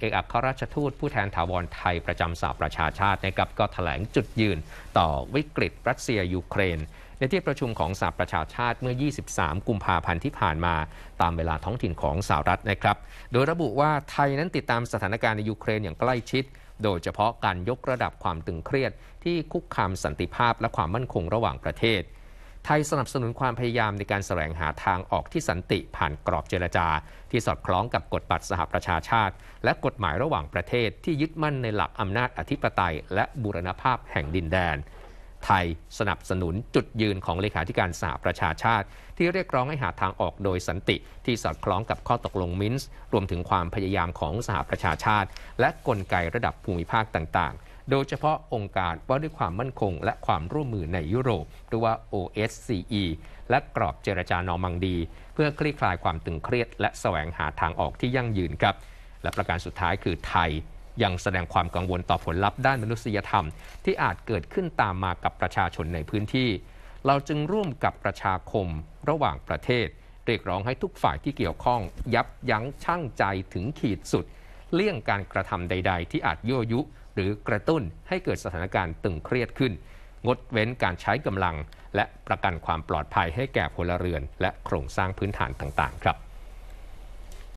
เอกอัครราชทูตผู้แทนถาวรไทยประจำสหประชาชาตินะครับก็ถแถลงจุดยืนต่อวิกฤตรัสเซียยูเครน ในที่ประชุมของสหประชาชาติเมื่อ 23 กุมภาพันธ์ที่ผ่านมาตามเวลาท้องถิ่นของสหรัฐนะครับ โดยระบุว่าไทยนั้นติดตามสถานการณ์ในยูเครนอย่างใกล้ชิด โดยเฉพาะการยกระดับความตึงเครียดที่คุกคามสันติภาพและความมั่นคงระหว่างประเทศ ไทยสนับสนุนความพยายามในการแสวงหาทางออกที่สันติผ่านกรอบเจรจา ที่สอดคล้องกับกฎบัตรสหประชาชาติ และกฎหมายระหว่างประเทศที่ยึดมั่นในหลักอำนาจอธิปไตย และบูรณภาพแห่งดินแดน ไทยสนับสนุนจุดยืนของเลขาธิการสหประชาชาติ ที่เรียกร้องให้หาทางออกโดยสันติ ที่สอดคล้องกับข้อตกลงมินส์รวมถึงความพยายามของสหประชาชาติ และกลไกระดับภูมิภาคต่างๆ โดยเฉพาะองค์การว่าด้วยความมั่นคง และความร่วมมือในยุโรปหรือว่า OSCE และกรอบเจรจานอมังดี เพื่อคลี่คลายความตึงเครียด และแสวงหาทางออกที่ยั่งยืนครับ และประการสุดท้ายคือไทยยังแสดงความกังวลต่อผลลัพธ์ด้านมนุษยธรรม ที่อาจเกิดขึ้นตามมากับประชาชนในพื้นที่ เราจึงร่วมกับประชาคมระหว่างประเทศ เรียกร้องให้ทุกฝ่ายที่เกี่ยวข้อง ยับยั้งชั่งใจถึงขีดสุด เลี่ยงการกระทำใด ๆ ที่อาจยั่วยุ หรือกระตุ้นให้เกิดสถานการณ์ตึงเครียดขึ้น งดเว้นการใช้กำลัง และประกันความปลอดภัยให้แก่พลเรือน และโครงสร้างพื้นฐานต่างๆ ครับ